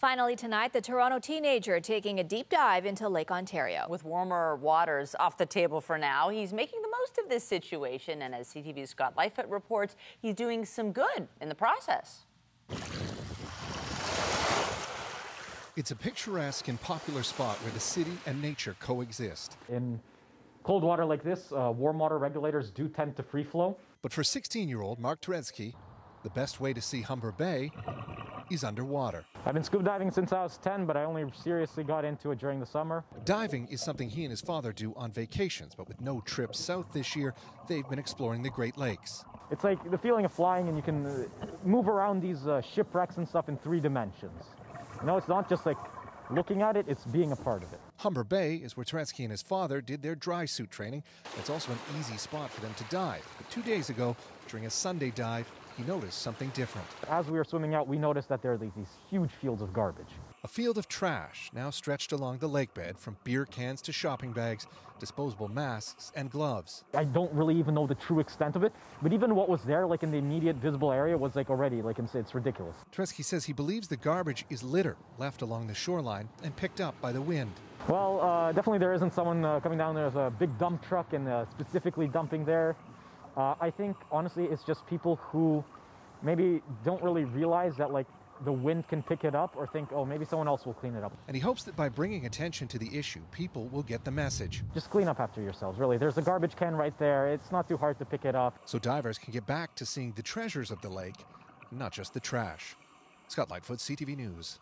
Finally tonight, the Toronto teenager taking a deep dive into Lake Ontario. With warmer waters off the table for now, he's making the most of this situation. And as CTV's Scott Lightfoot reports, he's doing some good in the process. It's a picturesque and popular spot where the city and nature coexist. In cold water like this, uh, warm water regulators do tend to free flow. But for 16 year old Mark Turetsky, the best way to see Humber Bay is underwater. I've been scuba diving since I was 10, but I only seriously got into it during the summer. Diving is something he and his father do on vacations, but with no trips south this year, they've been exploring the Great Lakes. It's like the feeling of flying, and you can uh, move around these uh, shipwrecks and stuff in three dimensions. You know, it's not just like looking at it, it's being a part of it. Humber Bay is where Turetsky and his father did their dry suit training. It's also an easy spot for them to dive. But two days ago, during a Sunday dive, he noticed something different. As we were swimming out, we noticed that there are these, huge fields of garbage. A field of trash now stretched along the lake bed from beer cans to shopping bags, disposable masks, and gloves. I don't really even know the true extent of it, but even what was there, like in the immediate visible area, was like already, like, it's ridiculous. Turetsky says he believes the garbage is litter left along the shoreline and picked up by the wind. Well, uh, definitely there isn't someone uh, coming down there with a big dump truck and uh, specifically dumping there. Uh, I think, honestly, it's just people who maybe don't really realize that, like, the wind can pick it up or think, oh, maybe someone else will clean it up. And he hopes that by bringing attention to the issue, people will get the message. Just clean up after yourselves, really. There's a garbage can right there. It's not too hard to pick it up. So divers can get back to seeing the treasures of the lake, not just the trash. Scott Lightfoot, CTV News.